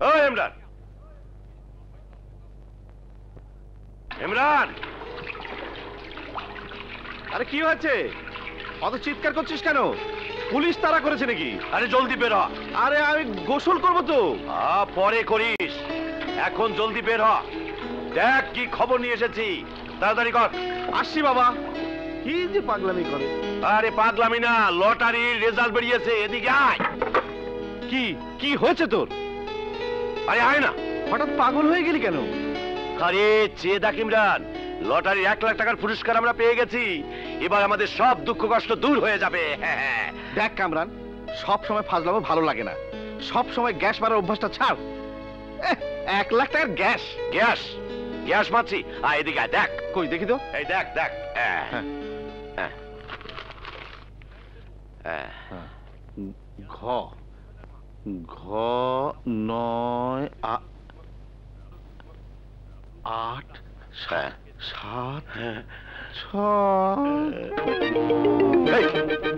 ও ইমরান। ইমরান! আরে কি হয়েছে? অত চিৎকার করছিস কেন? পুলিশ তারা করেছে নাকি? আরে জলদি বের হ। আরে আমি গোসল করব তো। পরে করিস। এখন জলদি বের হ। দেখ কি খবর নিয়ে এসেছি। তাড়াতাড়ি কর। আসছি বাবা। কি যে পাগলামি করে। আরে পাগলামি না লটারির রেজাল্ট বেরিয়েছে। এদিকে আয়। কি? কি হয়েছে তোর? আরে আয় না। হঠাৎ পাগল হয়ে গেলি কেন? আরে চেয়ে দেখ ইমরান লটারির এক লাখ টাকার পুরস্কার আমরা পেয়ে গেছি। এবার আমাদের সব দুঃখ কষ্ট দূর হয়ে যাবে। হ্যাঁ হ্যাঁ দেখ কামরান সব সময় ফাজলামো ভালো লাগে না। সব সময় গ্যাস মারার অভ্যাসটা ছাড়। এক লাখ টাকার গ্যাস। গ্যাস গ্যাস মারছি। আয় এদিকে আয় দেখ। কই দেখি তো। এই দেখ দেখ। হ্যাঁ, হ্যাঁ। হ্যাঁ। হ্যাঁ। ঘ। ঘ, নয় আট। সাত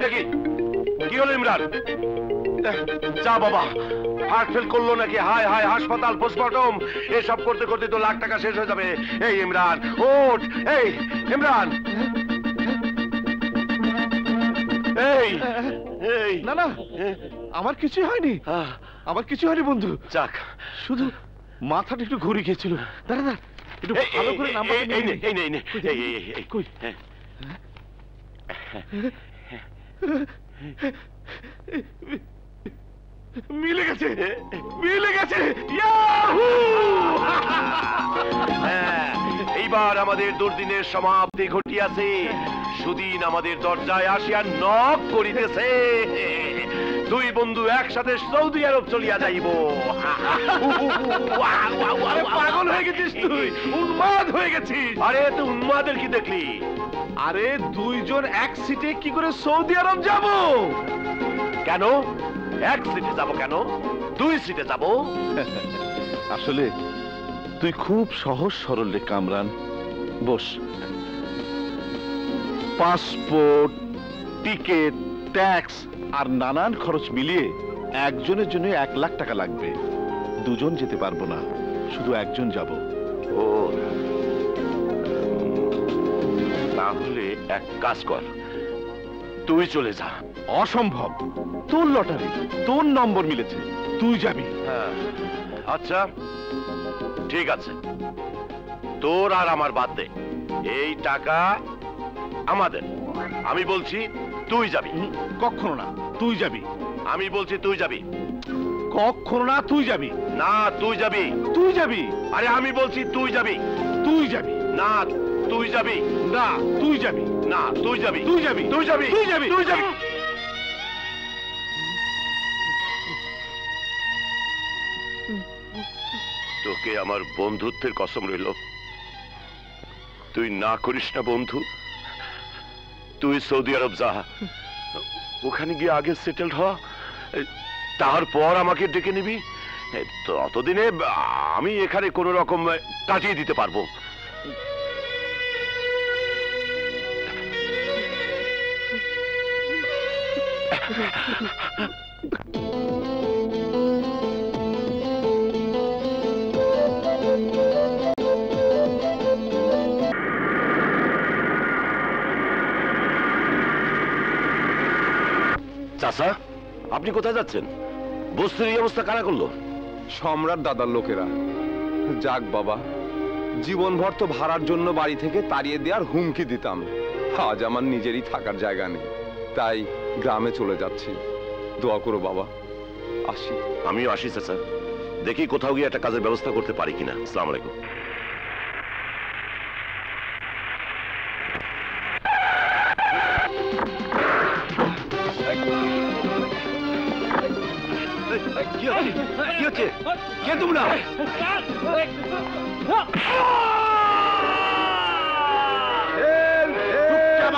দেখি, কি হলো ইমরান? যা বাবা হার্ট ফেল করল নাকি? হায় হায়, হাসপাতাল পোস্টমর্টম এসব করতে করতে তো লাখ টাকা শেষ হয়ে যাবে। এই ইমরান, ওঠ, এই, ইমরান। এই না না আমার কিছুই হয়নি। আমার কিছু হয়নি বন্ধু। যাক। শুধু মাথাটা একটু ঘুরে গিয়েছিল। দাঁড়া দাঁড়া একটু ভালো করে এই, নাম্বারটা এই, নে। এই নে, এই নে, কই? হ্যাঁ। মিলে গেছে মিলে গেছে। ইয়াহু! হ্যাঁ, এইবার আমাদের দুর্দিনের সমাপ্তি ঘটিয়াছে। সুদিন আমাদের দরজায় আসিয়া নক করিতেছে। দুই বন্ধু একসাথে সৌদি আরব চলিয়া যাইব। পাগল হয়ে গেছিস তুই। উন্মাদ হয়ে গেছিস। আরে তুই উন্মাদের কি দেখলি? আরে দুইজন এক সিটে কি করে সৌদি আরব যাব? কেন? এক সিটে যাব কেন? দুই সিটে যাব? আসলে তুই খুব সহজ সরল রে Kamran. Boss. Passport, ticket, tax আর নানান খরচ মিলিয়ে একজনের জন্য এক লাখ টাকা লাগবে। দুজন যেতে পারব না, শুধু একজন যাব। ও। তাহলে এক কাজ কর। তুই চলে যা। অসম্ভব। তোর লটারি, তোর নম্বর মিলেছে। তুই যাবি। হ্যাঁ। আচ্ছা। ঠিক আছে তোর আর আমার বাদ দে এই টাকা আমাদের আমি বলছি তুই যাবি কখনো না তুই যাবি আমি বলছি তুই যাবি কখনো না তুই যাবি না তুই যাবি তুই যাবি আরে আমি বলছি তুই যাবি তুই যাবি না তুই যাবি না তুই যাবি না তুই যাবি তুই যাবি তুই যাবি তুই যাবি তুই যাবি তোকে আমার বন্ধুত্বের কসম রইল। তুই না করিস না বন্ধু। তুই সৌদি আরব যা। ওখানে গিয়ে আগে সেটেলড হ। তারপর আমাকে ডেকে নিবি। ততদিনে আমি এখানে কোনো রকম কাটিয়ে দিতে পারব। চাচা আপনি কোথায় যাচ্ছেন? বস্তুর এই অবস্থা কারা করল? সম্রাট দাদার লোকেরা। যাক বাবা জীবনভর তো ভাড়ার জন্য বাড়ি থেকে তাড়িয়ে দেওয়ার হুমকি দিতাম। আজ আমার নিজেরই থাকার জায়গা নেই। তাই গ্রামে চলে যাচ্ছি। দোয়া করো বাবা। আসি। আমিও আসি চাচা। দেখি কোথাও গিয়ে একটা কাজের ব্যবস্থা করতে পারি কিনা। আসসালামু আলাইকুম। কি হচ্ছে? কি হচ্ছে? কে তোমরা?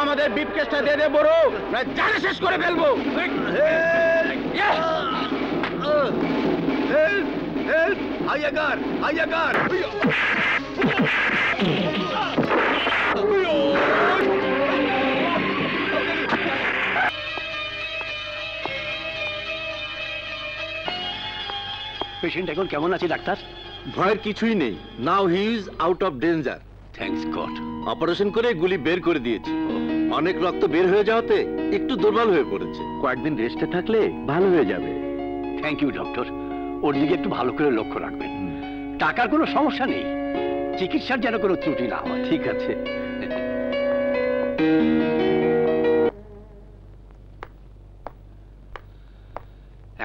আমাদের বিপকেসটা দিয়ে দে বড়। না জানে শেষ করে ফেলব। আইয়াগার আইয়াগার পেশেন্ট এখন কেমন আছে ডাক্তার? ভয়ের কিছুই নেই। Now he is out of danger thanks God operation করে গুলি বের করে দিয়েছি। অনেক রক্ত বের হয়ে যাওয়াতে একটু দুর্বল হয়ে পড়েছে। কয়েকদিন রেস্টে থাকলে ভালো হয়ে যাবে। থ্যাংক ইউ ডক্টর ওর দিকে একটু ভালো করে লক্ষ্য রাখবেন। টাকার কোনো সমস্যা নেই। চিকিৎসার যেন কোনো ত্রুটি না হয়। ঠিক আছে।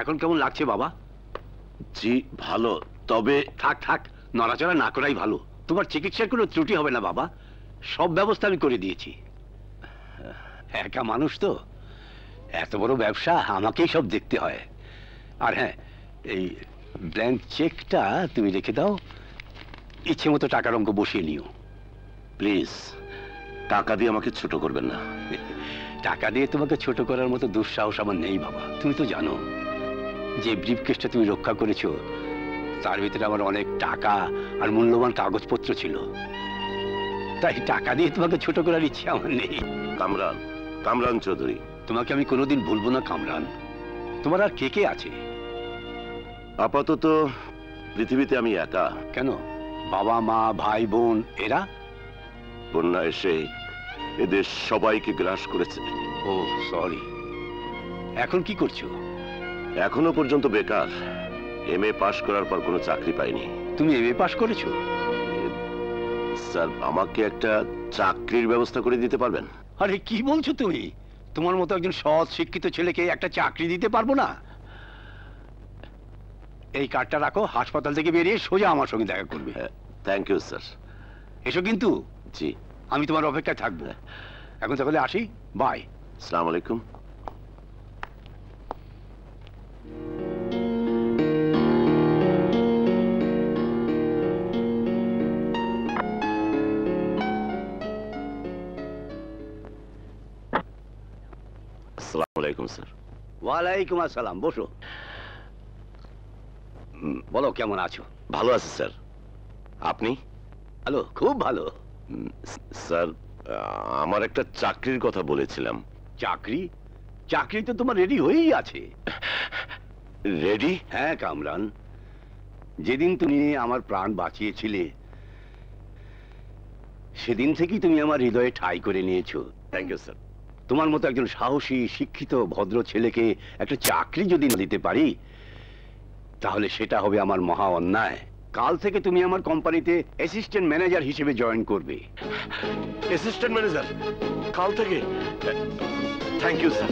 এখন কেমন লাগছে বাবা? জি, ভালো। তবে থাক থাক, নড়াচড়া না করাই ভালো। তোমার চিকিৎসার কোনো ত্রুটি হবে না, বাবা। সব ব্যবস্থা আমি করে দিয়েছি। একা মানুষ তো। এত বড় ব্যবসা, আমাকেই সব দেখতে হয়। আর হ্যাঁ এই ব্ল্যাঙ্ক চেকটা তুমি রেখে দাও। ইচ্ছে মতো টাকার অঙ্ক বসিয়ে নিও। প্লিজ, টাকা দিয়ে আমাকে ছোট করবেন না। টাকা দিয়ে তোমাকে ছোট করার মতো দুঃসাহস আমার নেই, বাবা। তুমি তো জানো। যে ব্রিফকেসটা তুমি রক্ষা করেছ তার ভিতরে আমার অনেক টাকা আর মূল্যবান কাগজপত্র ছিল। তাই টাকা দিয়ে তোমাকে ছোট করার ইচ্ছে আমার নেই। কামরান কামরান চৌধুরী। তোমাকে আমি কোনোদিন ভুলবো না কামরান। তোমার আর কে কে আছে? আপাতত পৃথিবীতে আমি একা। কেন? বাবা মা ভাই বোন এরা? বন্যা এসে এদের সবাইকে গ্রাস করেছে। Oh sorry. এখন কি করছ? এখনও পর্যন্ত বেকার। এম এ পাশ করার পর কোনো চাকরি পাইনি। তুমি এমএ পাশ করেছ? স্যার আমাকে একটা চাকরির ব্যবস্থা করে দিতে পারবেন? আরে কি বলছো তুমি? তোমার মতো একজন সৎ শিক্ষিত ছেলেকে একটা চাকরি দিতে পারব না? এই কার্ডটা রাখো হাসপাতাল থেকে বেরিয়ে সোজা আমার সঙ্গে দেখা করবে। থ্যাংক ইউ স্যার এসো কিন্তু। জি। আমি তোমার অপেক্ষায় থাকব। এখন তাহলে আসি। বাই সালাম আলাইকুম। আলাইকুম স্যার। ওয়ালাইকুম আসসালাম বসো। বলো কেমন আছো? ভালো আছে স্যার। আপনি? ভালো খুব ভালো। স্যার আমার একটা চাকরির কথা বলেছিলাম। চাকরি? চাকরি তো তোমার রেডি হয়েই আছে। রেডি হ্যাঁ কামরান। যেদিন তুমি আমার প্রাণ বাঁচিয়েছিলে সেদিন থেকেই তুমি আমার হৃদয়ে ঠাঁই করে নিয়েছো। থ্যাংক ইউ স্যার তোমার মতো একজন সাহসী, শিক্ষিত, ভদ্র ছেলেকে একটা চাকরি যদি না দিতে পারি, তাহলে সেটা হবে আমার মহা অন্যায়। কাল থেকে তুমি আমার কোম্পানিতে অ্যাসিস্ট্যান্ট ম্যানেজার হিসেবে জয়েন করবে। অ্যাসিস্ট্যান্ট ম্যানেজার কাল থেকে? থ্যাংক ইউ স্যার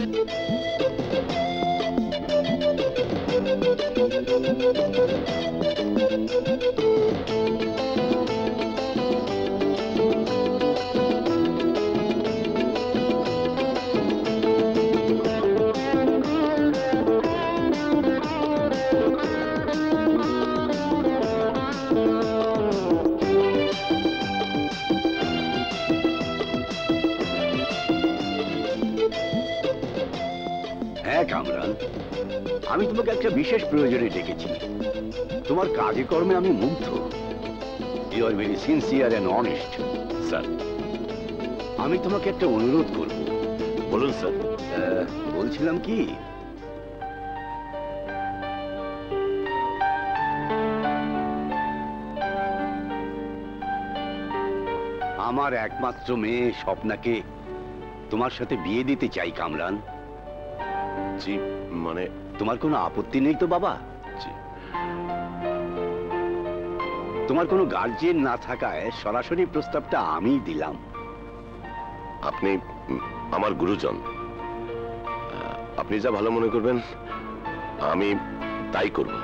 আমি তোমাকে একটা বিশেষ প্রয়োজনে ডেকেছি। তোমার কাজে কর্মে আমি মুগ্ধ। You are very sincere and honest sir আমি তোমাকে একটা অনুরোধ করব। বলুন স্যার বলছিলাম কি? আমার একমাত্র মেয়ে স্বপ্নাকে তোমার সাথে বিয়ে দিতে চাই কামরান। জি মানে তোমার কোনো আপত্তি নেই তো বাবা? তোমার কোনো গার্জিয়ান না থাকায় সরাসরি প্রস্তাবটা আমি দিলাম। আপনি আমার গুরুজন। আপনি যা ভালো মনে করবেন আমি তাই করব।